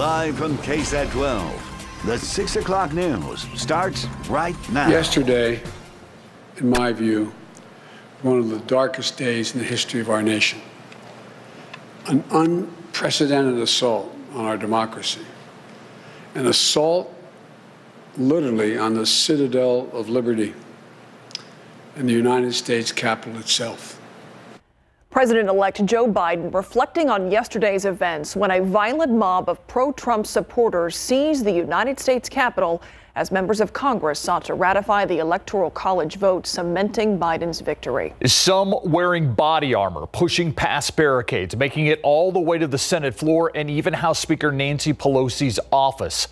Live from KSAT 12, the 6 o'clock news starts right now. Yesterday, in my view, one of the darkest days in the history of our nation. An unprecedented assault on our democracy. An assault literally on the citadel of liberty in the United States Capitol itself. President elect Joe Biden reflecting on yesterday's events when a violent mob of pro Trump supporters seized the United States Capitol as members of Congress sought to ratify the Electoral College vote cementing Biden's victory. Some wearing body armor, pushing past barricades, making it all the way to the Senate floor and even House Speaker Nancy Pelosi's office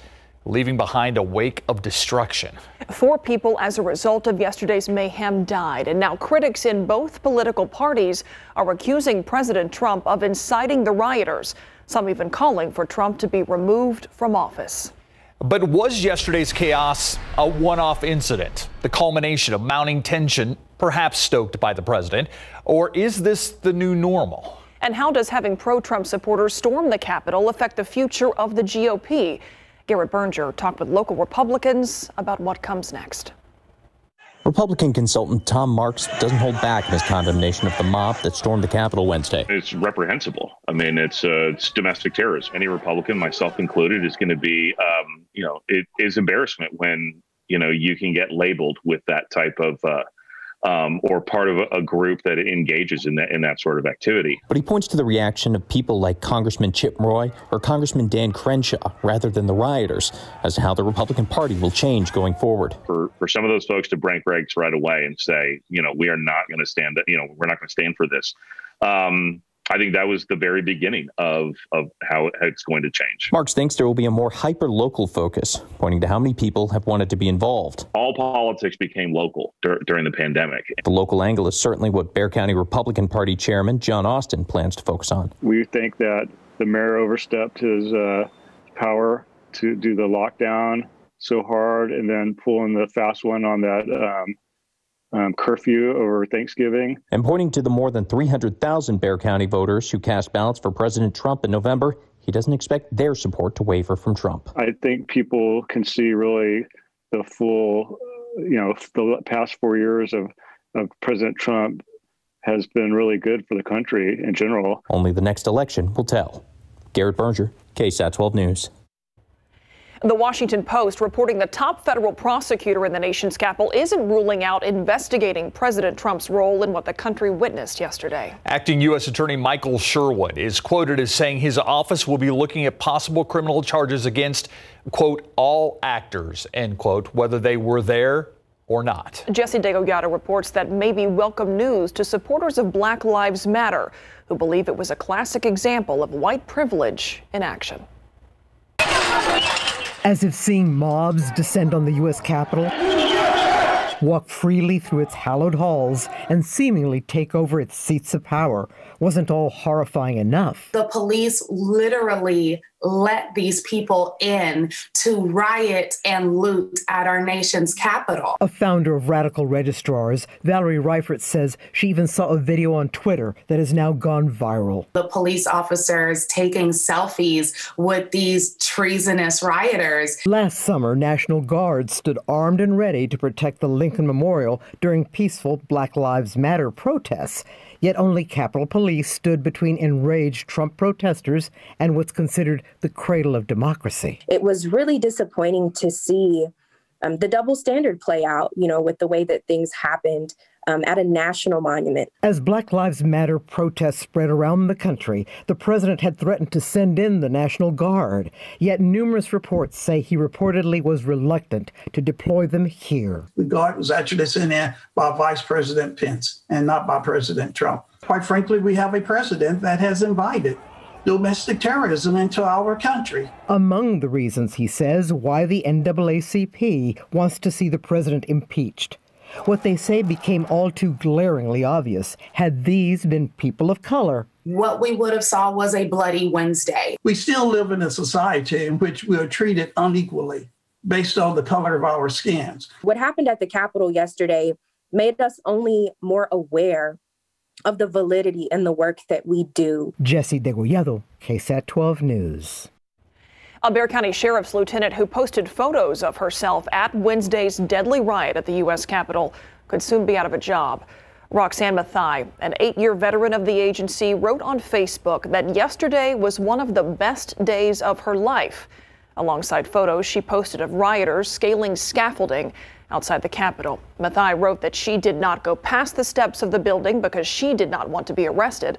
leaving behind a wake of destruction. Four people as a result of yesterday's mayhem died, and now critics in both political parties are accusing President Trump of inciting the rioters, some even calling for Trump to be removed from office. But was yesterday's chaos a one off incident, the culmination of mounting tension, perhaps stoked by the president, or is this the new normal? And how does having pro Trump supporters storm the Capitol affect the future of the GOP? Garrett Brnger talked with local Republicans about what comes next. Republican consultant Tom Marks doesn't hold back in his condemnation of the mob that stormed the Capitol Wednesday. It's reprehensible. I mean, it's uh, it's domestic terrorism. Any Republican, myself included, is going to be, um, you know, it is embarrassment when you know you can get labeled with that type of uh, um, or part of a, a, group that engages in that in that sort of activity. But he points to the reaction of people like Congressman Chip Roy or Congressman Dan Crenshaw, rather than the rioters, as to how the Republican Party will change going forward. For for some of those folks to break ranks right away and say, you know, we are not going to stand, you know, we're not going to stand for this. Um, I think that was the very beginning of, of how it's going to change. Marks thinks there will be a more hyper local focus, pointing to how many people have wanted to be involved. All politics became local dur- during the pandemic. The local angle is certainly what Bexar County Republican Party Chairman John Austin plans to focus on. We think that the mayor overstepped his uh, power to do the lockdown so hard and then pulling the fast one on that um, um, curfew over Thanksgiving. And pointing to the more than 300,000 Bexar County voters who cast ballots for President Trump in November, he doesn't expect their support to waver from Trump. I think people can see really the full, you know, the past four years of, of President Trump has been really good for the country in general. Only the next election will tell. Garrett Brnger, KSAT 12 News. The Washington Post reporting the top federal prosecutor in the nation's capital isn't ruling out investigating President Trump's role in what the country witnessed yesterday. Acting U.S. Attorney Michael Sherwin is quoted as saying his office will be looking at possible criminal charges against, quote, all actors, end quote, whether they were there or not. Jessie Degollado reports that may be welcome news to supporters of Black Lives Matter, who believe it was a classic example of white privilege in action. As if seeing mobs descend on the U.S. Capitol, walk freely through its hallowed halls, and seemingly take over its seats of power wasn't all horrifying enough. The police literally let these people in to riot and loot at our nation's capital. A founder of Radical Registrars, Valerie Reifert says she even saw a video on Twitter that has now gone viral. The police officers taking selfies with these treasonous rioters. Last summer, National Guard stood armed and ready to protect the Lincoln Memorial during peaceful Black Lives Matter protests. Yet only Capitol Police stood between enraged Trump protesters and what's considered the cradle of democracy. It was really disappointing to see um, the double standard play out, you know, with the way that things happened um, at a national monument. As Black Lives Matter protests spread around the country, the president had threatened to send in the National Guard. Yet numerous reports say he reportedly was reluctant to deploy them here. The Guard was actually sent in by Vice President Pence and not by President Trump. Quite frankly, we have a president that has invited domestic terrorism into our country. Among the reasons, he says, why the NAACP wants to see the president impeached. What they say became all too glaringly obvious had these been people of color. What we would have saw was a bloody Wednesday. We still live in a society in which we are treated unequally based on the color of our skins. What happened at the Capitol yesterday made us only more aware of the validity in the work that we do. Jessie Degollado, KSAT 12 News. A Bexar County Sheriff's lieutenant who posted photos of herself at Wednesday's deadly riot at the U.S. Capitol could soon be out of a job. Roxanne Mathai, an eight year veteran of the agency, wrote on Facebook that yesterday was one of the best days of her life. Alongside photos she posted of rioters scaling scaffolding outside the Capitol. Mathai wrote that she did not go past the steps of the building because she did not want to be arrested.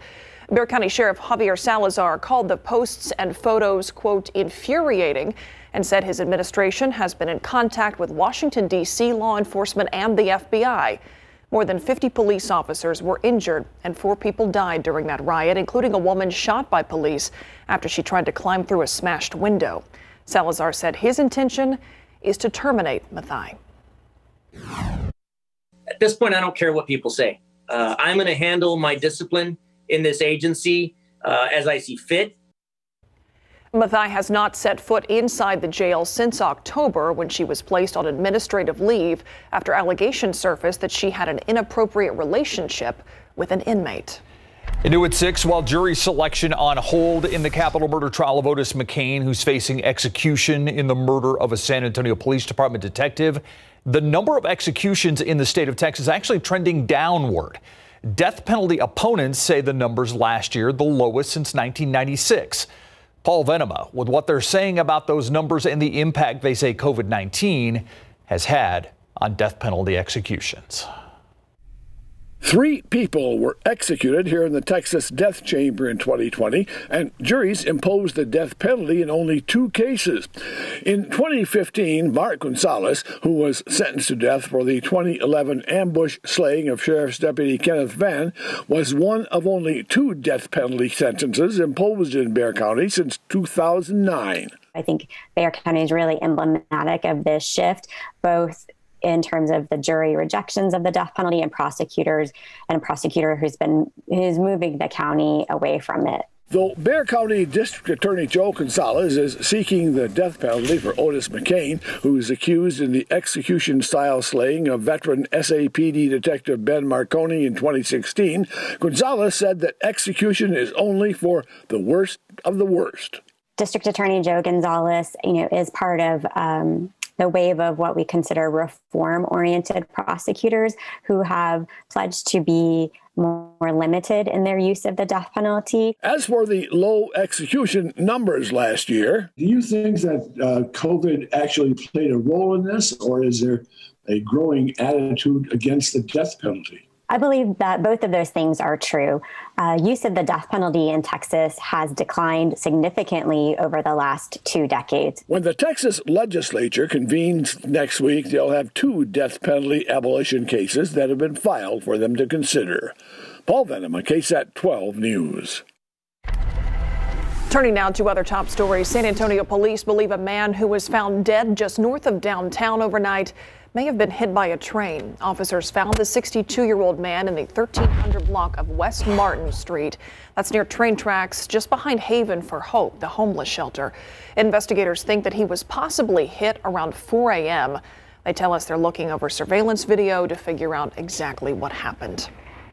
Bexar County Sheriff Javier Salazar called the posts and photos, quote, infuriating and said his administration has been in contact with Washington, D.C. law enforcement and the FBI. More than 50 police officers were injured and four people died during that riot, including a woman shot by police after she tried to climb through a smashed window. Salazar said his intention is to terminate Mathai. At this point, I don't care what people say. Uh, I'm going to handle my discipline in this agency uh, as I see fit. Mathai has not set foot inside the jail since October when she was placed on administrative leave after allegations surfaced that she had an inappropriate relationship with an inmate. Into at six, while jury selection on hold in the capital murder trial of Otis McKane, who's facing execution in the murder of a San Antonio Police Department detective, the number of executions in the state of Texas actually trending downward. Death penalty opponents say the numbers last year the lowest since 1996. Paul Venema with what they're saying about those numbers and the impact they say COVID 19 has had on death penalty executions. Three people were executed here in the Texas death chamber in 2020, and juries imposed the death penalty in only two cases. In 2015, Mark Gonzalez, who was sentenced to death for the 2011 ambush slaying of Sheriff's Deputy Kenneth Van, was one of only two death penalty sentences imposed in Bexar County since 2009. I think Bexar County is really emblematic of this shift, both in terms of the jury rejections of the death penalty and prosecutors and a prosecutor who's been who's moving the county away from it. Though Bexar County District Attorney Joe Gonzalez is seeking the death penalty for Otis McKane, who is accused in the execution style slaying of veteran SAPD Detective Ben Marconi in 2016, Gonzalez said that execution is only for the worst of the worst. District Attorney Joe Gonzalez, you know, is part of um, the wave of what we consider reform oriented prosecutors who have pledged to be more limited in their use of the death penalty. As for the low execution numbers last year, do you think that uh, COVID actually played a role in this, or is there a growing attitude against the death penalty? I believe that both of those things are true. Uh, use of the death penalty in Texas has declined significantly over the last two decades. When the Texas legislature convenes next week, they'll have two death penalty abolition cases that have been filed for them to consider. Paul Venema, KSAT 12 News. Turning now to other top stories, San Antonio police believe a man who was found dead just north of downtown overnight may have been hit by a train. Officers found the 62 year old man in the 1300 block of West Martin Street. That's near train tracks just behind Haven for Hope, the homeless shelter. Investigators think that he was possibly hit around 4 a.m. They tell us they're looking over surveillance video to figure out exactly what happened.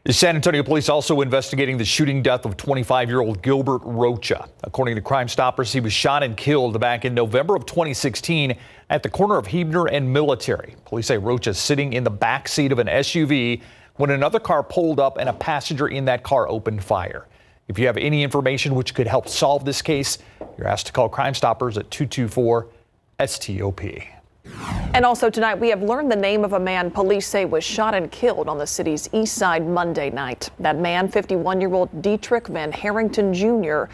The San Antonio police also investigating the shooting death of 25 year old Gilbert Rocha. According to Crime Stoppers, he was shot and killed back in November of 2016 at the corner of Hebner and Military. Police say Rocha sitting in the back seat of an SUV when another car pulled up and a passenger in that car opened fire. If you have any information which could help solve this case, you're asked to call Crime Stoppers at 224 STOP. And also tonight, we have learned the name of a man police say was shot and killed on the city's east side Monday night. That man, 51 year old Dietrich Van Harrington Jr.,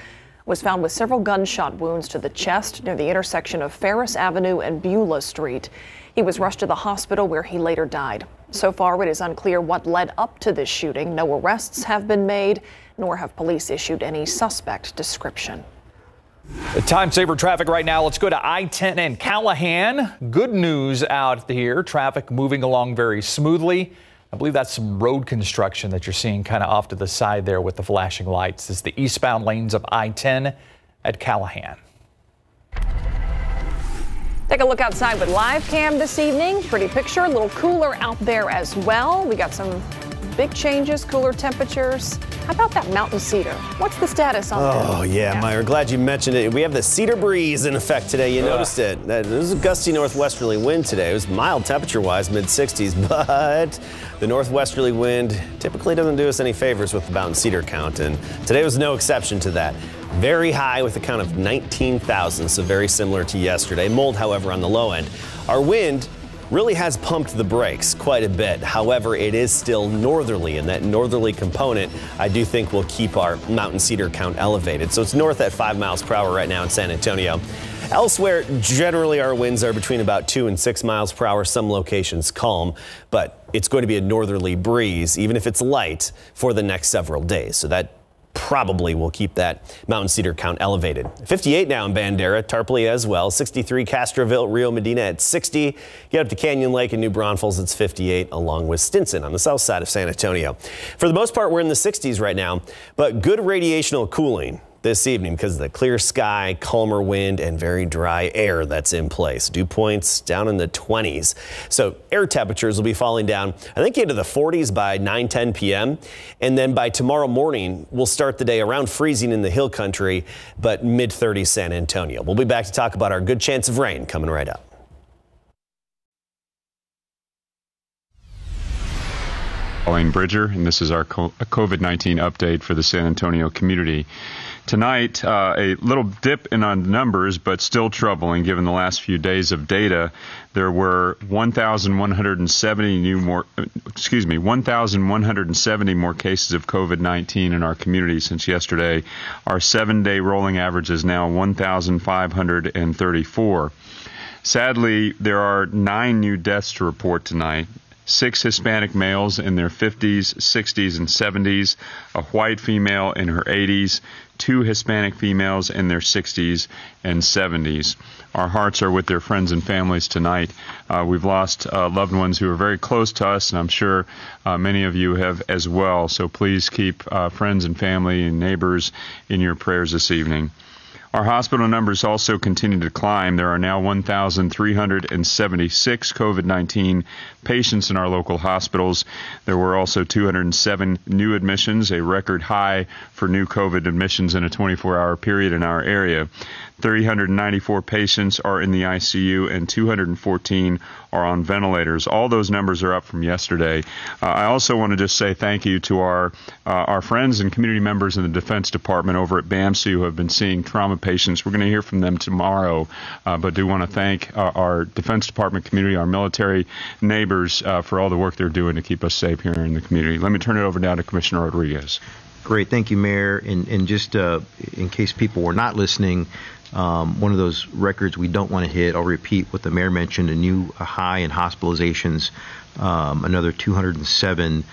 was found with several gunshot wounds to the chest near the intersection of Ferris Avenue and Beulah Street. He was rushed to the hospital where he later died. So far, it is unclear what led up to this shooting. No arrests have been made, nor have police issued any suspect description. Time saver traffic right now. Let's go to I 10 and Callaghan. Good news out here. Traffic moving along very smoothly. I believe that's some road construction that you're seeing kind of off to the side there with the flashing lights. This is the eastbound lanes of I 10 at Callaghan. Take a look outside with live cam this evening. Pretty picture, a little cooler out there as well. We got some big changes, cooler temperatures. How about that mountain cedar? What's the status on that? Oh, yeah, Myra, glad you mentioned it. We have the cedar breeze in effect today. You noticed it. That- It was a gusty northwesterly wind today. It was mild temperature wise, mid 60s, but the northwesterly wind typically doesn't do us any favors with the mountain cedar count, and today was no exception to that. Very high with a count of 19,000, so very similar to yesterday. Mold, however, on the low end. Our wind really has pumped the brakes quite a bit. However, it is still northerly, and that northerly component I do think will keep our mountain cedar count elevated. So it's north at five miles per hour right now in San Antonio. Elsewhere, generally our winds are between about two and six miles per hour, some locations calm, but it's going to be a northerly breeze, even if it's light, for the next several days. So that probably will keep that mountain cedar count elevated. 58 now in Bandera, Tarpley as well. 63 Castroville, Rio Medina at 60. Get up to Canyon Lake and New Braunfels, it's 58, along with Stinson on the south side of San Antonio. For the most part, we're in the 60s right now, but good radiational cooling this evening because of the clear sky, calmer wind, and very dry air that's in place. Dew points down in the 20s. So air temperatures will be falling down, I think, into the 40s by 9 10 p.m. And then by tomorrow morning, we'll start the day around freezing in the hill country, but mid 30s San Antonio. We'll be back to talk about our good chance of rain coming right up. Pauline Bridger, and this is our COVID 19 update for the San Antonio community. Tonight, uh, a little dip in on numbers, but still troubling given the last few days of data. There were 1,170 new more, excuse me, 1,170 more cases of COVID-19 in our community since yesterday. Our seven-day rolling average is now 1,534. Sadly, there are nine new deaths to report tonight six Hispanic males in their 50s, 60s, and 70s, a white female in her 80s, two Hispanic females in their 60s and 70s. Our hearts are with their friends and families tonight. Uh, we've lost uh, loved ones who are very close to us, and I'm sure uh, many of you have as well. So please keep uh, friends and family and neighbors in your prayers this evening. Our hospital numbers also continue to climb. There are now 1,376 COVID 19 patients in our local hospitals. There were also 207 new admissions, a record high for new COVID admissions in a 24 hour period in our area. 394 patients are in the ICU and 214 are on ventilators. All those numbers are up from yesterday. Uh, I also want to just say thank you to our uh, our friends and community members in the Defense Department over at BAMC who have been seeing trauma patients. We're going to hear from them tomorrow, uh, but do want to thank uh, our Defense Department community, our military neighbors uh, for all the work they're doing to keep us safe here in the community. Let me turn it over now to Commissioner Rodriguez. Great, thank you, Mayor. And, and just uh, in case people were not listening, um, one of those records we don't want to hit. I'll repeat what the mayor mentioned: a new high in hospitalizations, um, another 207.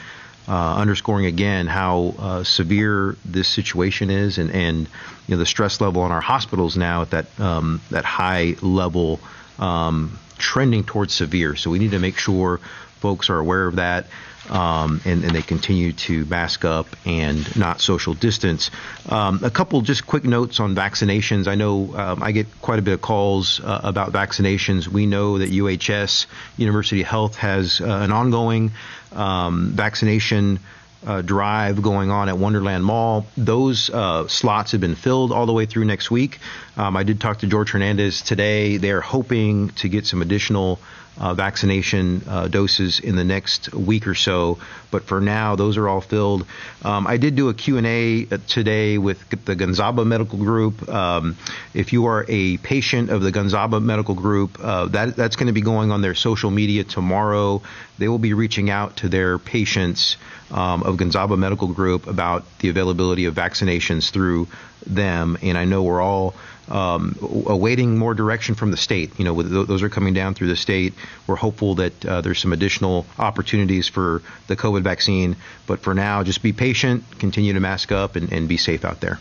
Uh, underscoring again how uh, severe this situation is, and, and you know the stress level on our hospitals now at that um, that high level, um, trending towards severe. So we need to make sure folks are aware of that um, and, and, they continue to mask up and not social distance. Um, a couple just quick notes on vaccinations. I know um, I get quite a bit of calls uh, about vaccinations. We know that UHS, University Health, has uh, an ongoing um, vaccination. Uh, drive going on at Wonderland Mall. Those uh, slots have been filled all the way through next week. Um, I did talk to George Hernandez today. They're hoping to get some additional uh, vaccination uh, doses in the next week or so. But for now, those are all filled. Um, I did do a Q&A today with the Gonzaba Medical Group. Um, if you are a patient of the Gonzaba Medical Group, uh, that, that's going to be going on their social media tomorrow. They will be reaching out to their patients um, of Gonzaba Medical Group about the availability of vaccinations through them. And I know we're all um, awaiting more direction from the state. You know, those are coming down through the state. We're hopeful that uh, there's some additional opportunities for the COVID vaccine. But for now, just be patient, continue to mask up, and, and be safe out there.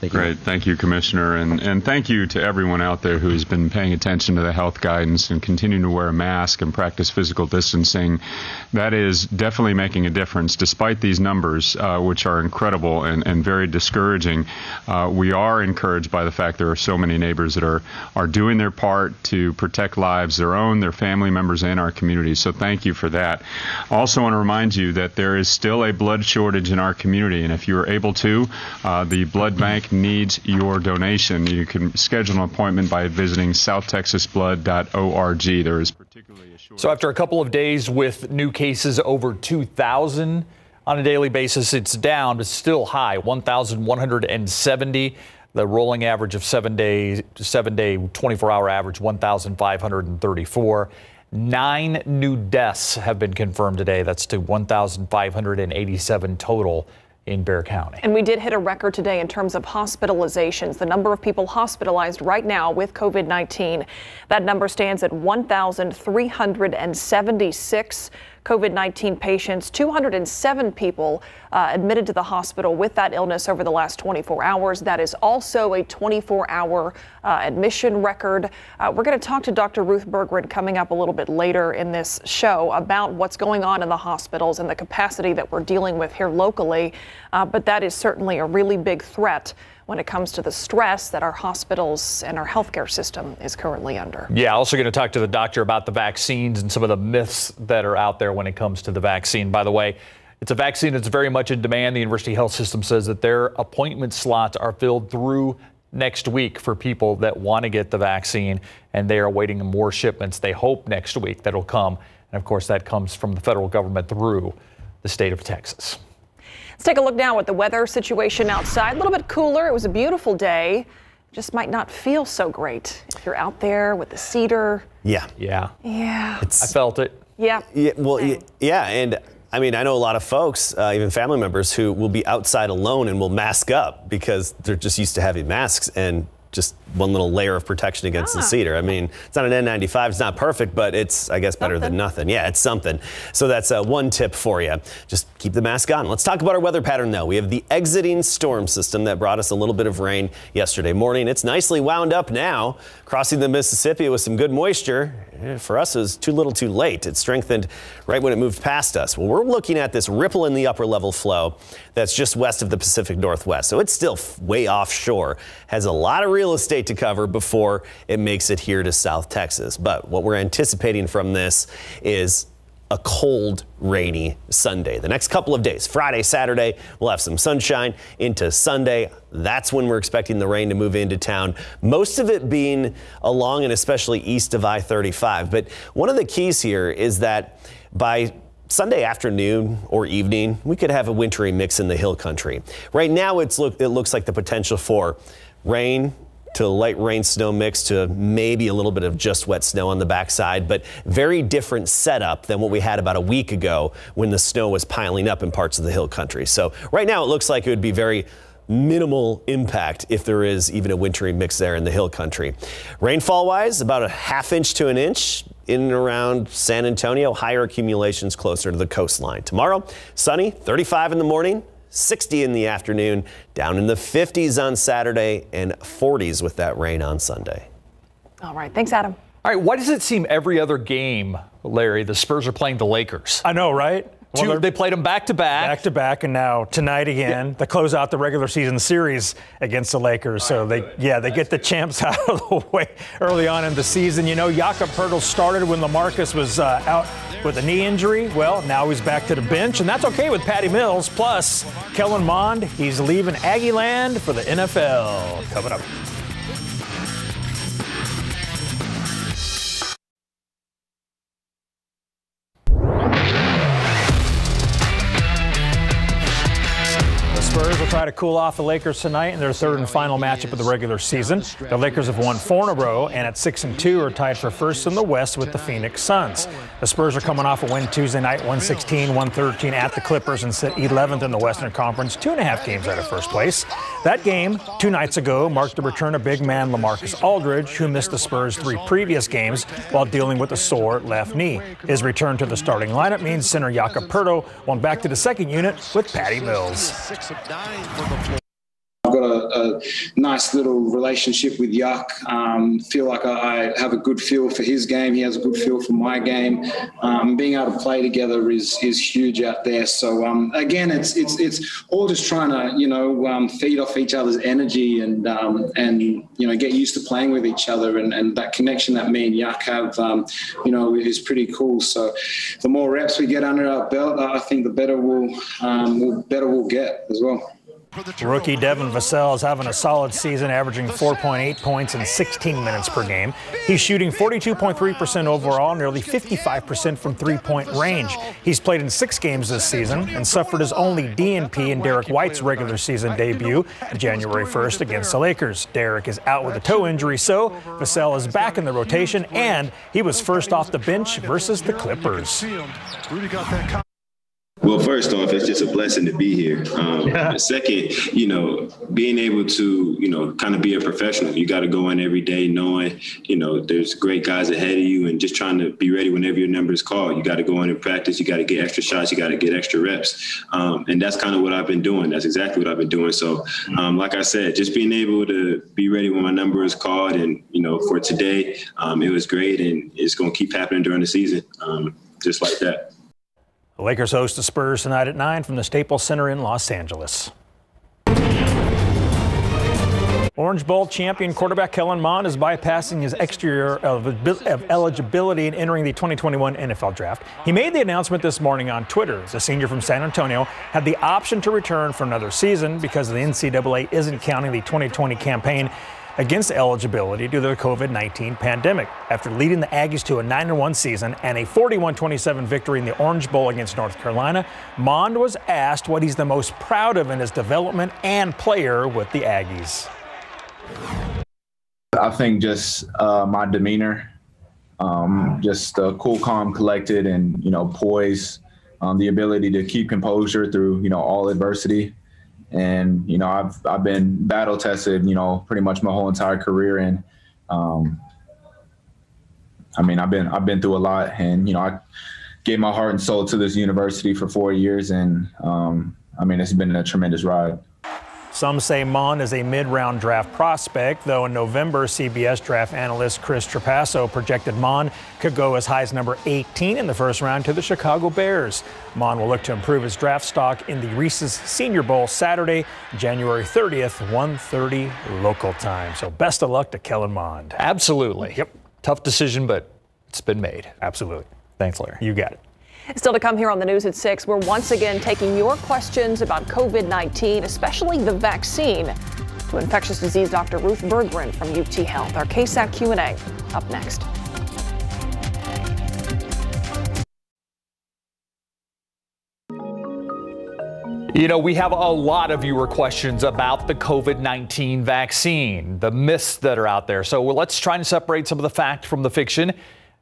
Thank. Great. Thank you, Commissioner. And, and thank you to everyone out there who has been paying attention to the health guidance and continuing to wear a mask and practice physical distancing. That is definitely making a difference. Despite these numbers, uh, which are incredible and, and very discouraging, uh, we are encouraged by the fact there are so many neighbors that are, are doing their part to protect lives, their own, their family members, and our community. So thank you for that. Also want to remind you that there is still a blood shortage in our community. And if you are able to, uh, the blood bank needs your donation. You can schedule an appointment by visiting southtexasblood.org. There is particularly a short. So after a couple of days with new cases over 2,000 on a daily basis, it's down, but still high, 1,170. The rolling average of seven days, seven day, 24 hour average, 1,534. Nine new deaths have been confirmed today. That's to 1,587 total in Bexar County. And we did hit a record today in terms of hospitalizations. The number of people hospitalized right now with COVID 19, that number stands at 1,376. COVID 19 patients, 207 people uh, admitted to the hospital with that illness over the last 24 hours. That is also a 24 hour uh, admission record. Uh, we're going to talk to Dr. Ruth Berggren coming up a little bit later in this show about what's going on in the hospitals and the capacity that we're dealing with here locally. Uh, but that is certainly a really big threat when it comes to the stress that our hospitals and our healthcare system is currently under. Yeah, also going to talk to the doctor about the vaccines and some of the myths that are out there when it comes to the vaccine. By the way, it's a vaccine that's very much in demand. The University Health System says that their appointment slots are filled through next week for people that want to get the vaccine, and they are waiting more shipments. They hope next week that'll come. And of course, that comes from the federal government through the state of Texas. Let's take a look now at the weather situation outside. A little bit cooler. It was a beautiful day. Just might not feel so great if you're out there with the cedar. Yeah. Yeah. Yeah. It's, I felt it. Yeah. Yeah, well, y- yeah, and I mean, I know a lot of folks, uh, even family members, who will be outside alone and will mask up because they're just used to having masks and just one little layer of protection against the cedar. I mean, it's not an N95, it's not perfect, but it's, I guess, better than nothing. Yeah, it's something. So that's uh, one tip for you. Just keep the mask on. Let's talk about our weather pattern, though. We have the exiting storm system that brought us a little bit of rain yesterday morning. It's nicely wound up now, crossing the Mississippi with some good moisture. Eh, For us, it was too little too late. It strengthened right when it moved past us. Well, we're looking at this ripple in the upper level flow that's just west of the Pacific Northwest. So it's still way offshore, has a lot of real estate to cover before it makes it here to South Texas. But what we're anticipating from this is a cold, rainy Sunday. The next couple of days, Friday, Saturday, we'll have some sunshine into Sunday. That's when we're expecting the rain to move into town. Most of it being along and especially east of I 35. But one of the keys here is that by Sunday afternoon or evening, we could have a wintry mix in the hill country. Right now, it's look, it looks like the potential for rain to light rain snow mix to maybe a little bit of just wet snow on the backside, but very different setup than what we had about a week ago when the snow was piling up in parts of the hill country. So right now it looks like it would be very minimal impact if there is even a wintry mix there in the hill country. Rainfall wise, about a half inch to an inch in and around San Antonio, higher accumulations closer to the coastline. Tomorrow, sunny, 35 in the morning, 60 in the afternoon, down in the 50s on Saturday, and 40s with that rain on Sunday. All right. Thanks, Adam. All right, why does it seem every other game, Larry, the Spurs are playing the Lakers? I know, right? Two- they're- they played them back to back. back to back, and now tonight again to close out the regular season series against the Lakers. So they, yeah, they get the champs out of the way early on in the season. You know, Jakob Poeltl started when Lamarcus was uh, out with a knee injury. Well, now he's back to the bench, and that's okay with Patty Mills. Plus, Kellen Mond, he's leaving Aggie Land for the NFL. Coming up. Try to cool off the Lakers tonight in their third and final matchup of the regular season. The Lakers have won four in a row and at six and two are tied for first in the West with the Phoenix Suns. The Spurs are coming off a win Tuesday night, 116, 113 at the Clippers and sit 11th in the Western Conference, two and a half games out of first place. That game, two nights ago, marked the return of big man Lamarcus Aldridge, who missed the Spurs' three previous games while dealing with a sore left knee. His return to the starting lineup means center Jakob Poeltl went back to the second unit with Patty Mills. Got a, a nice little relationship with Yuck. Um, feel like I, I, have a good feel for his game. He has a good feel for my game. Um, being able to play together is is huge out there. So um, again, it's it's it's all just trying to you know um, feed off each other's energy and um, and you know get used to playing with each other and, and that connection that me and Yuck have um, you know is pretty cool. So the more reps we get under our belt, I think the better we'll, we'll better we'll get as well. Rookie Devin Vassell is having a solid season, averaging 4.8 points in 16 minutes per game. He's shooting 42.3% overall, nearly 55% from three-point range. He's played in six games this season and suffered his only DNP in Derrick White's regular season debut January 1st against the Lakers. Derrick is out with a toe injury, so Vassell is back in the rotation, and he was first off the bench versus the Clippers. Well, first off, it's just a blessing to be here. Um, yeah. Second, you know, being able to, you know, kind of be a professional. You got to go in every day knowing, you know, there's great guys ahead of you and just trying to be ready whenever your number is called. You got to go in and practice. You got to get extra shots. You got to get extra reps. Um, and that's kind of what I've been doing. That's exactly what I've been doing. So, um, like I said, just being able to be ready when my number is called and, you know, for today, um, it was great and it's going to keep happening during the season, um, just like that. The Lakers host the Spurs tonight at 9 from the Staples Center in Los Angeles. Orange Bowl champion quarterback Kellen Mond is bypassing his exterior of, of, eligibility and entering the 2021 NFL Draft. He made the announcement this morning on Twitter. The senior from San Antonio had the option to return for another season because the NCAA isn't counting the 2020 campaign against eligibility due to the COVID 19 pandemic. After leading the Aggies to a 9 1 season and a 41 27 victory in the Orange Bowl against North Carolina, Mond was asked what he's the most proud of in his development and player with the Aggies. I think just uh, my demeanor, um, just uh, cool, calm, collected, and you know, poise, um, the ability to keep composure through you know all adversity and you know I've I've been battle tested you know pretty much my whole entire career. And um, I mean I've been I've been through a lot. And you know I gave my heart and soul to this university for four years. And um, I mean it's been a tremendous ride. Some say Mond is a mid-round draft prospect, though in November, CBS draft analyst Chris Trapasso projected Mond could go as high as number 18 in the first round to the Chicago Bears. Mond will look to improve his draft stock in the Reese's Senior Bowl Saturday, January 30th, 1:30 local time. So best of luck to Kellen Mond. Absolutely. Yep. Tough decision, but it's been made. Absolutely. Thanks, Larry. You got it. Still to come here on the news at 6, we're once again taking your questions about COVID 19, especially the vaccine, to infectious disease Dr. Ruth Berggren from UT Health. Our KSAT Q&A up next. You know, we have a lot of viewer questions about the COVID 19 vaccine, the myths that are out there. So let's try and separate some of the fact from the fiction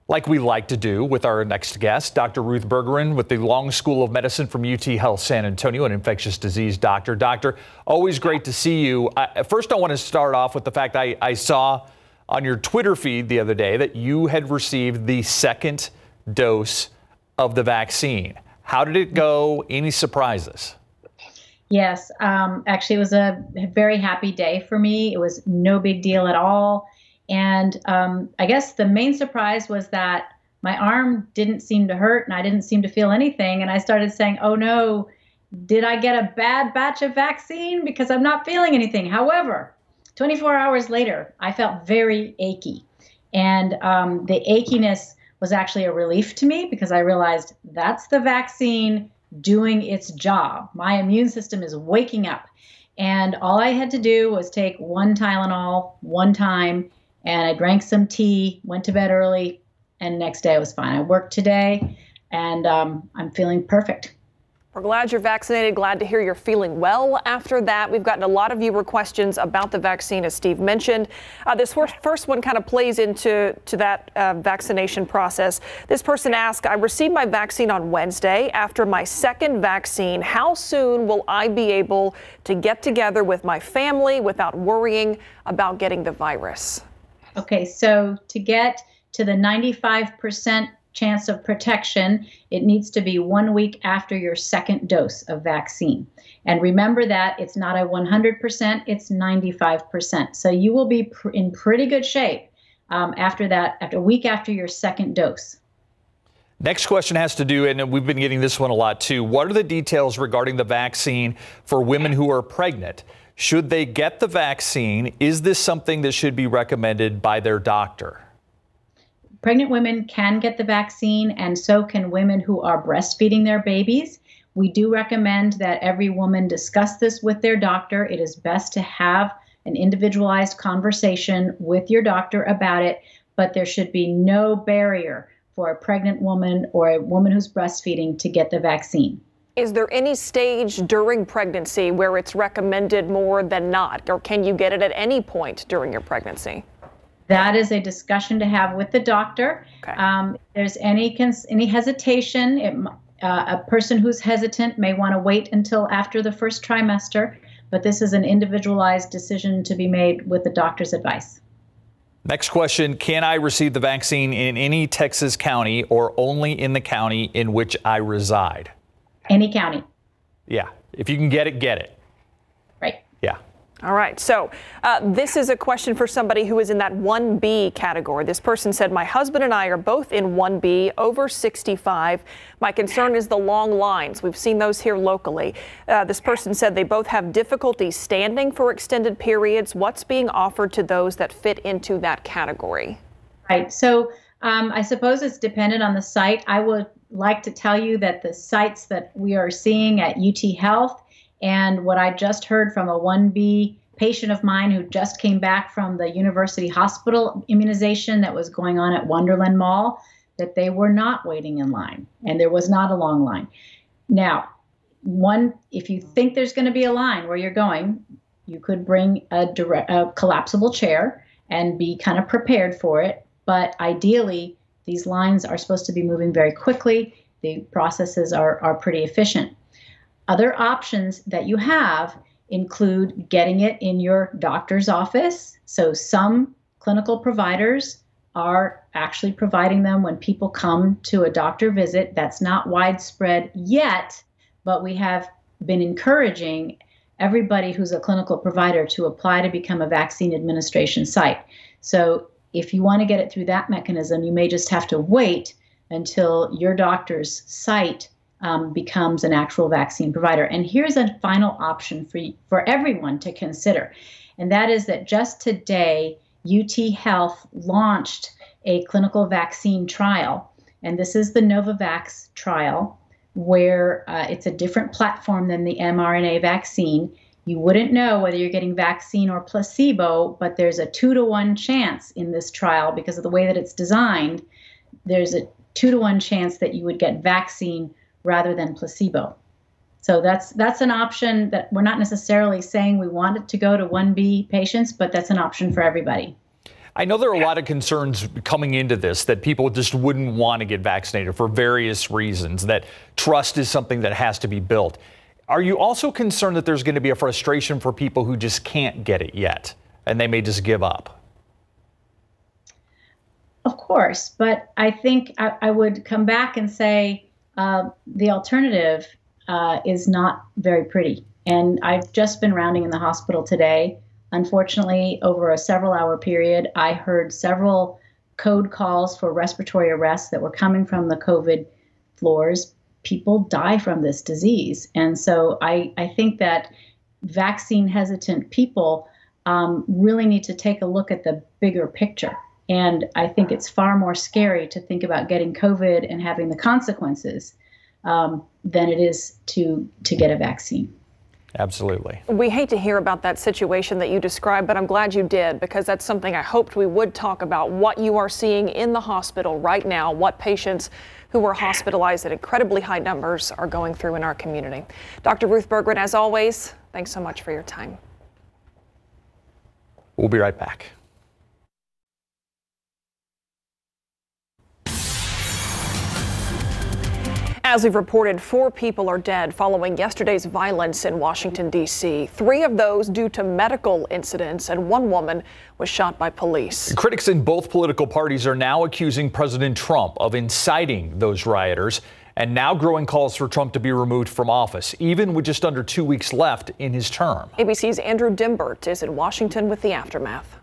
like we like to do with our next guest, Dr. Ruth Berggren with the Long School of Medicine from UT Health San Antonio, an infectious disease doctor. Doctor, always great to see you. I, first, I want to start off with the fact I, I saw on your Twitter feed the other day that you had received the second dose of the vaccine. How did it go? Any surprises? Yes, um, actually, it was a very happy day for me. It was no big deal at all. And um, I guess the main surprise was that my arm didn't seem to hurt and I didn't seem to feel anything. And I started saying, oh no, did I get a bad batch of vaccine? Because I'm not feeling anything. However, 24 hours later, I felt very achy. And um, the achiness was actually a relief to me because I realized that's the vaccine doing its job. My immune system is waking up. And all I had to do was take one Tylenol one time and I drank some tea, went to bed early, and next day I was fine. I worked today, and um, I'm feeling perfect. We're glad you're vaccinated. Glad to hear you're feeling well after that. We've gotten a lot of viewer questions about the vaccine, as Steve mentioned. Uh, this first one kind of plays into to that uh, vaccination process. This person asked, I received my vaccine on Wednesday. After my second vaccine, how soon will I be able to get together with my family without worrying about getting the virus? Okay, so to get to the 95% chance of protection, it needs to be one week after your second dose of vaccine. And remember that it's not a 100%, it's 95%. So you will be pr- in pretty good shape um, after that, after a week after your second dose. Next question has to do, and we've been getting this one a lot too. What are the details regarding the vaccine for women who are pregnant? Should they get the vaccine? Is this something that should be recommended by their doctor? Pregnant women can get the vaccine, and so can women who are breastfeeding their babies. We do recommend that every woman discuss this with their doctor. It is best to have an individualized conversation with your doctor about it, but there should be no barrier for a pregnant woman or a woman who's breastfeeding to get the vaccine. Is there any stage during pregnancy where it's recommended more than not, or can you get it at any point during your pregnancy? That is a discussion to have with the doctor. Okay. Um, if there's any cons- any hesitation, it, uh, a person who's hesitant may want to wait until after the first trimester, but this is an individualized decision to be made with the doctor's advice. Next question Can I receive the vaccine in any Texas county or only in the county in which I reside? Any county. Yeah. If you can get it, get it. Right. Yeah. All right. So uh, this is a question for somebody who is in that 1B category. This person said, My husband and I are both in 1B, over 65. My concern is the long lines. We've seen those here locally. Uh, this person said they both have difficulty standing for extended periods. What's being offered to those that fit into that category? Right. So um, I suppose it's dependent on the site. I would like to tell you that the sites that we are seeing at UT Health and what I just heard from a 1B patient of mine who just came back from the university hospital immunization that was going on at Wonderland Mall, that they were not waiting in line and there was not a long line. Now, one, if you think there's going to be a line where you're going, you could bring a, direct, a collapsible chair and be kind of prepared for it. But ideally, these lines are supposed to be moving very quickly. The processes are, are pretty efficient. Other options that you have include getting it in your doctor's office. So, some clinical providers are actually providing them when people come to a doctor visit. That's not widespread yet, but we have been encouraging everybody who's a clinical provider to apply to become a vaccine administration site. So, if you want to get it through that mechanism, you may just have to wait until your doctor's site um, becomes an actual vaccine provider. And here's a final option for, for everyone to consider, and that is that just today, UT Health launched a clinical vaccine trial, and this is the Novavax trial, where uh, it's a different platform than the mRNA vaccine. You wouldn't know whether you're getting vaccine or placebo, but there's a two to one chance in this trial because of the way that it's designed. There's a two to one chance that you would get vaccine rather than placebo. So that's that's an option that we're not necessarily saying we want it to go to 1B patients, but that's an option for everybody. I know there are a lot of concerns coming into this that people just wouldn't want to get vaccinated for various reasons, that trust is something that has to be built. Are you also concerned that there's going to be a frustration for people who just can't get it yet and they may just give up? Of course, but I think I, I would come back and say uh, the alternative uh, is not very pretty. And I've just been rounding in the hospital today. Unfortunately, over a several hour period, I heard several code calls for respiratory arrests that were coming from the COVID floors. People die from this disease. And so I, I think that vaccine hesitant people um, really need to take a look at the bigger picture and I think it's far more scary to think about getting COVID and having the consequences um, than it is to to get a vaccine. Absolutely. We hate to hear about that situation that you described, but I'm glad you did because that's something I hoped we would talk about what you are seeing in the hospital right now, what patients who are hospitalized at incredibly high numbers are going through in our community. Dr. Ruth Berggren, as always, thanks so much for your time. We'll be right back. As we've reported, four people are dead following yesterday's violence in Washington, D.C. Three of those due to medical incidents, and one woman was shot by police. Critics in both political parties are now accusing President Trump of inciting those rioters, and now growing calls for Trump to be removed from office, even with just under two weeks left in his term. ABC's Andrew Dymburt is in Washington with the aftermath.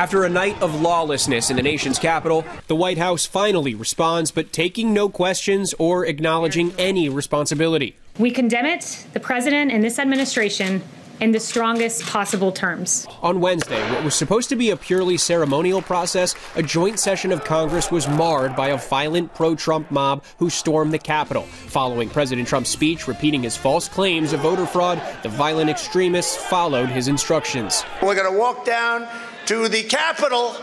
After a night of lawlessness in the nation's capital, the White House finally responds, but taking no questions or acknowledging any responsibility. We condemn it, the president and this administration, in the strongest possible terms. On Wednesday, what was supposed to be a purely ceremonial process, a joint session of Congress was marred by a violent pro Trump mob who stormed the Capitol. Following President Trump's speech repeating his false claims of voter fraud, the violent extremists followed his instructions. We're going to walk down to the Capitol.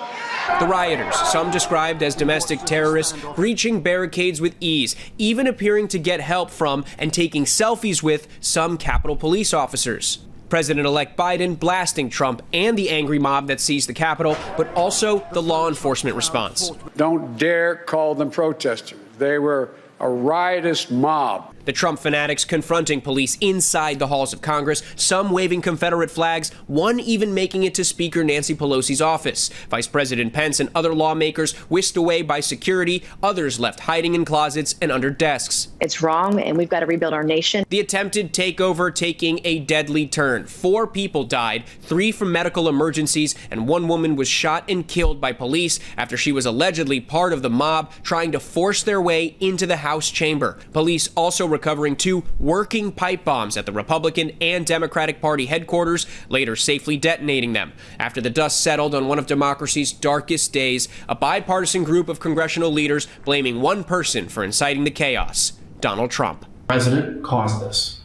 The rioters, some described as domestic terrorists, breaching barricades with ease, even appearing to get help from and taking selfies with some Capitol police officers. President elect Biden blasting Trump and the angry mob that seized the Capitol, but also the law enforcement response. Don't dare call them protesters. They were a riotous mob. The Trump fanatics confronting police inside the halls of Congress, some waving Confederate flags, one even making it to Speaker Nancy Pelosi's office. Vice President Pence and other lawmakers whisked away by security, others left hiding in closets and under desks. It's wrong, and we've got to rebuild our nation. The attempted takeover taking a deadly turn. Four people died, three from medical emergencies, and one woman was shot and killed by police after she was allegedly part of the mob trying to force their way into the House chamber. Police also recovering two working pipe bombs at the Republican and Democratic Party headquarters, later safely detonating them. After the dust settled on one of democracy's darkest days, a bipartisan group of congressional leaders blaming one person for inciting the chaos Donald Trump. The president caused this.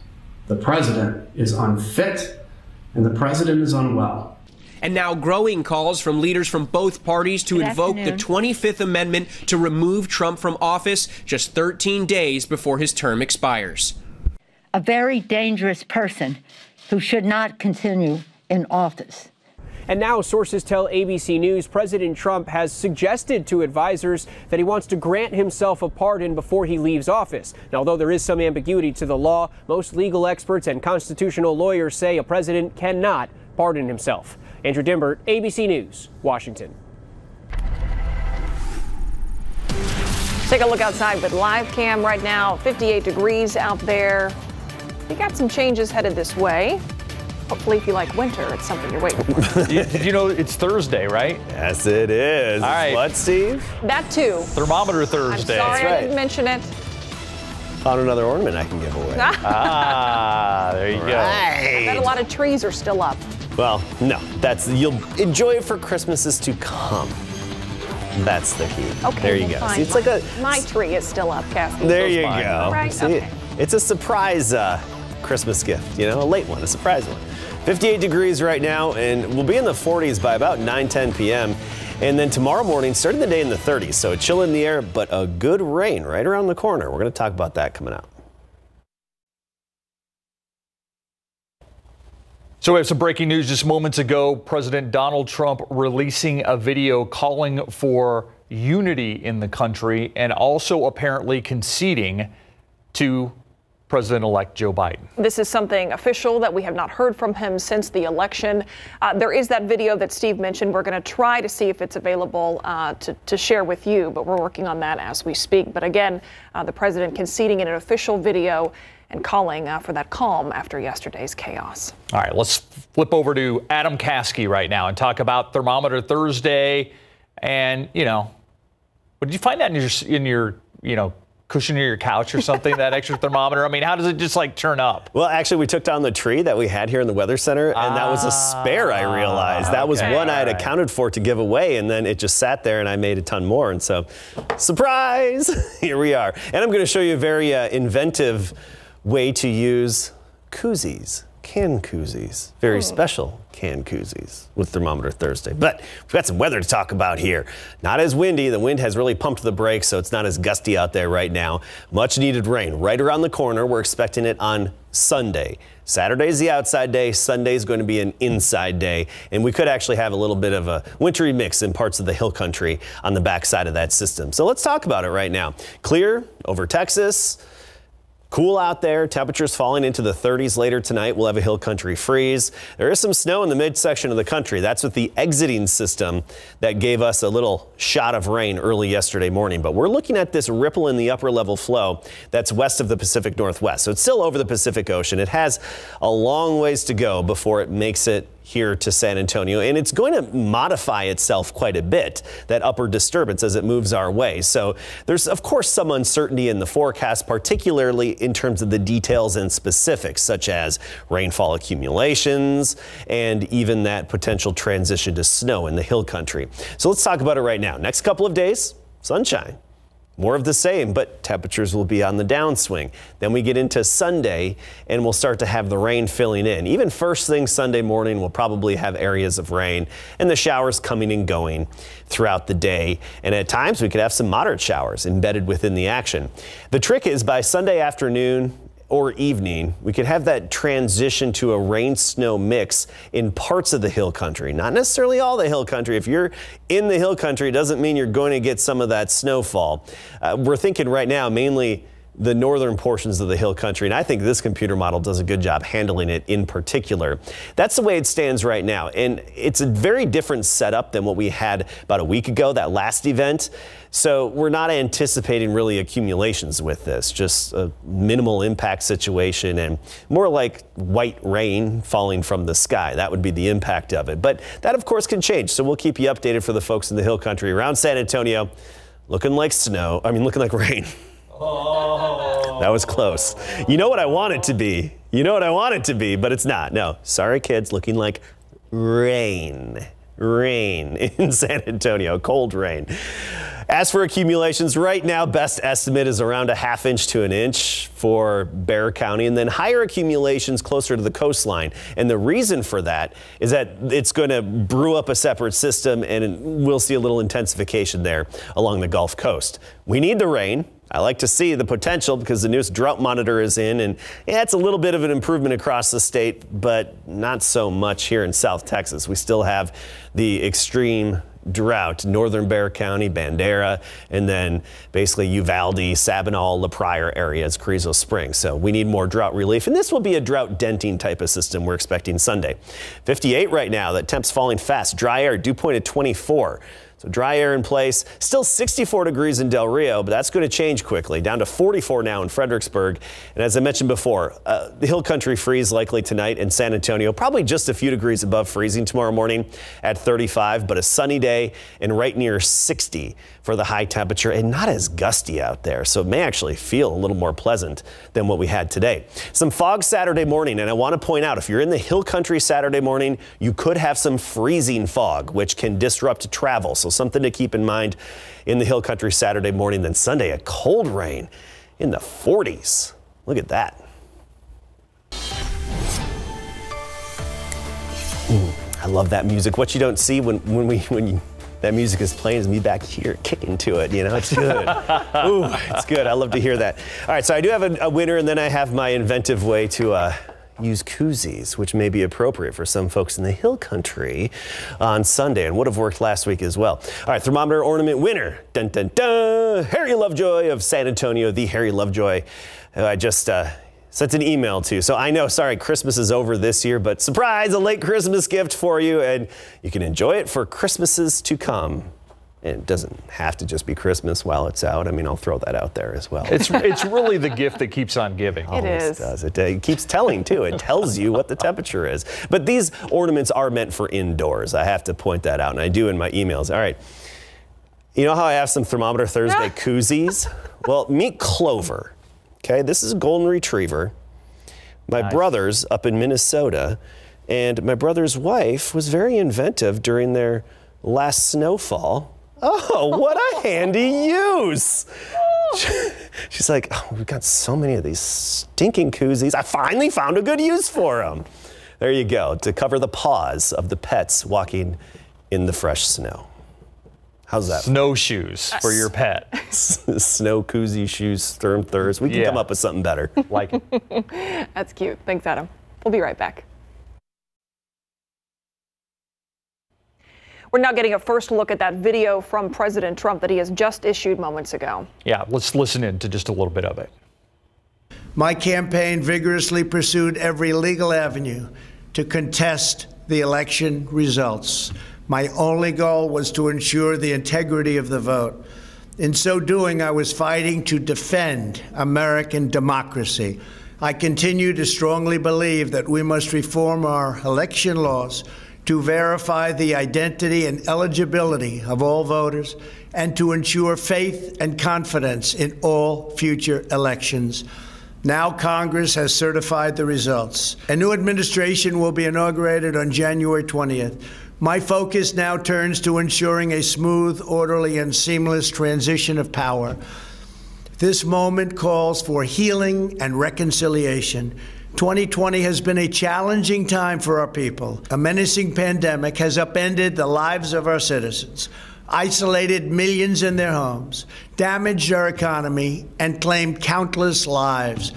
The president is unfit, and the president is unwell and now growing calls from leaders from both parties to Good invoke afternoon. the 25th Amendment to remove Trump from office just 13 days before his term expires. A very dangerous person who should not continue in office. And now, sources tell ABC News President Trump has suggested to advisors that he wants to grant himself a pardon before he leaves office. Now, although there is some ambiguity to the law, most legal experts and constitutional lawyers say a president cannot pardon himself. Andrew Dymburt, ABC News, Washington. Take a look outside with live cam right now. 58 degrees out there. We got some changes headed this way. Hopefully, if you like winter, it's something you're waiting for. Did you know it's Thursday, right? Yes, it is. All right. What, Steve? that too. Thermometer Thursday. I'm sorry That's I didn't mention it. Found another ornament I can give away. ah, there you go. I bet a lot of trees are still up. Well, no, that's you'll enjoy it for Christmases to come. That's the key. Okay. there you well, go. fine. See, it's like a My tree is still up, Kathy. there you mine. go. Right? See, Okay. it's a surprise uh, Christmas gift. You know, a late one, a surprise one. 58 degrees right now, and we'll be in the 40s by about 9 10 p.m. And then tomorrow morning, starting the day in the 30s. So a chill in the air, but a good rain right around the corner. We're going to talk about that coming up. So we have some breaking news just moments ago. President Donald Trump releasing a video calling for unity in the country and also apparently conceding to President elect Joe Biden. This is something official that we have not heard from him since the election. Uh, there is that video that Steve mentioned. We're going to try to see if it's available uh, to, to share with you, but we're working on that as we speak. But again, uh, the president conceding in an official video and calling uh, for that calm after yesterday's chaos. All right, let's flip over to Adam Caskey right now and talk about Thermometer Thursday. And you know, what did you find that in your in your you know cushion of your couch or something? that extra thermometer. I mean, how does it just like turn up? Well, actually, we took down the tree that we had here in the Weather Center, and that was a spare, I realized. That was one I had all right. accounted for to give away, and then it just sat there, and I made a ton more. And so, surprise! here we are. And I'm going to show you a very uh, inventive way to use koozies, can koozies, very hmm. special can koozies with Thermometer Thursday. But we've got some weather to talk about here. Not as windy. The wind has really pumped the brakes, so it's not as gusty out there right now. Much needed rain right around the corner. We're expecting it on Sunday. Saturday's the outside day, Sunday's going to be an inside day, and we could actually have a little bit of a wintry mix in parts of the hill country on the backside of that system. So let's talk about it right now. Clear over Texas. Cool out there. Temperatures falling into the 30s later tonight. We'll have a hill country freeze. There is some snow in the midsection of the country. That's with the exiting system that gave us a little shot of rain early yesterday morning. But we're looking at this ripple in the upper level flow that's west of the Pacific Northwest. So it's still over the Pacific Ocean. It has a long ways to go before it makes it here to San Antonio, and it's going to modify itself quite a bit, that upper disturbance, as it moves our way. So there's, of course, some uncertainty in the forecast, particularly in terms of the details and specifics, such as rainfall accumulations and even that potential transition to snow in the hill country. So let's talk about it right now. Next couple of days, sunshine. More of the same, but temperatures will be on the downswing. Then we get into Sunday and we'll start to have the rain filling in. Even first thing Sunday morning, we'll probably have areas of rain and the showers coming and going throughout the day. And at times we could have some moderate showers embedded within the action. The trick is by Sunday afternoon, or evening, we could have that transition to a rain snow mix in parts of the hill country. Not necessarily all the hill country. If you're in the hill country, it doesn't mean you're going to get some of that snowfall. Uh, we're thinking right now mainly the northern portions of the hill country, and I think this computer model does a good job handling it in particular. That's the way it stands right now, and it's a very different setup than what we had about a week ago, that last event. So we're not anticipating really accumulations with this, just a minimal impact situation and more like white rain falling from the sky. That would be the impact of it. But that, of course, can change, so we'll keep you updated for the folks in the hill country around San Antonio. Looking like snow, I mean, looking like rain. Oh. That was close. You know what I want it to be. You know what I want it to be, but it's not. No. Sorry, kids. Looking like rain. Rain in San Antonio. Cold rain. As for accumulations, right now, best estimate is around a half inch to an inch for Bexar County, and then higher accumulations closer to the coastline. And the reason for that is that it's going to brew up a separate system, and we'll see a little intensification there along the Gulf Coast. We need the rain. I like to see the potential because the newest drought monitor is in, and yeah, it's a little bit of an improvement across the state, but not so much here in South Texas. We still have the extreme drought, northern Bexar County, Bandera, and then basically Uvalde, Sabinal, La Pryor areas, Carrizo Springs. So we need more drought relief, and this will be a drought denting type of system we're expecting Sunday. 58 right now, that temp's falling fast. Dry air, dew point at 24. So dry air in place. Still 64 degrees in Del Rio, but that's going to change quickly. Down to 44 now in Fredericksburg. And as I mentioned before, uh, the hill country freeze likely tonight in San Antonio. Probably just a few degrees above freezing tomorrow morning at 35, but a sunny day and right near 60 for the high temperature and not as gusty out there. So it may actually feel a little more pleasant than what we had today. Some fog Saturday morning, and I want to point out if you're in the hill country Saturday morning, you could have some freezing fog, which can disrupt travel. So something to keep in mind in the hill country Saturday morning. Then Sunday, a cold rain in the 40s. Look at that. Ooh, I love that music. What you don't see when, when we when you that music is playing is me back here kicking to it. You know, it's good. Ooh, it's good. I love to hear that. All right, so I do have a, a winner, and then I have my inventive way to. Uh, use koozies, which may be appropriate for some folks in the hill country on Sunday and would have worked last week as well. All right, thermometer ornament winner. Dun, dun, dun. Harry Lovejoy of San Antonio, the Harry Lovejoy. who I just uh, sent an email to. So I know, sorry, Christmas is over this year, but surprise, a late Christmas gift for you, and you can enjoy it for Christmases to come. And it doesn't have to just be Christmas while it's out. I mean, I'll throw that out there as well. It's it's really the gift that keeps on giving. Always is. does. It, uh, it keeps telling too. It tells you what the temperature is. But these ornaments are meant for indoors. I have to point that out, and I do in my emails. All right. You know how I have some thermometer Thursday koozies? Well, meet Clover. Okay, this is a golden retriever. My brother's up in Minnesota, and my brother's wife was very inventive during their last snowfall. Oh, what a handy use! She's like, oh, we've got so many of these stinking koozies. I finally found a good use for them. There you go, to cover the paws of the pets walking in the fresh snow. How's that? Snowshoes for your pet. Snow koozie shoes, therm thurs. We can Yeah. come up with something better. Like it. That's cute. Thanks, Adam. We'll be right back. We're now getting a first look at that video from President Trump that he has just issued moments ago. Yeah, let's listen in to just a little bit of it. My campaign vigorously pursued every legal avenue to contest the election results. My only goal was to ensure the integrity of the vote. In so doing, I was fighting to defend American democracy. I continue to strongly believe that we must reform our election laws to verify the identity and eligibility of all voters and to ensure faith and confidence in all future elections. Now Congress has certified the results. A new administration will be inaugurated on January 20th. My focus now turns to ensuring a smooth, orderly, and seamless transition of power. This moment calls for healing and reconciliation. 2020 has been a challenging time for our people. A menacing pandemic has upended the lives of our citizens, isolated millions in their homes, damaged our economy, and claimed countless lives.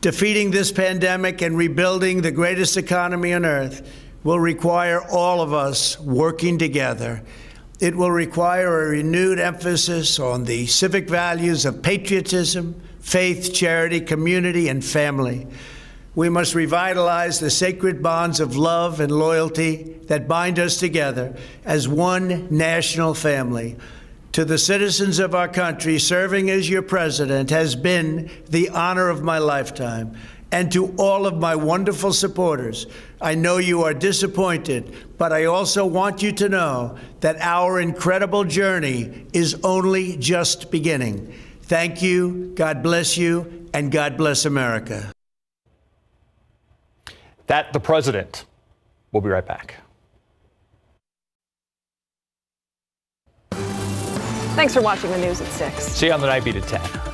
Defeating this pandemic and rebuilding the greatest economy on earth will require all of us working together. It will require a renewed emphasis on the civic values of patriotism, faith, charity, community, and family. We must revitalize the sacred bonds of love and loyalty that bind us together as one national family. To the citizens of our country, serving as your president has been the honor of my lifetime. And to all of my wonderful supporters, I know you are disappointed, but I also want you to know that our incredible journey is only just beginning. Thank you, God bless you, and God bless America. That the president. We'll be right back. Thanks for watching the news at 6. See you on the night beat at 10.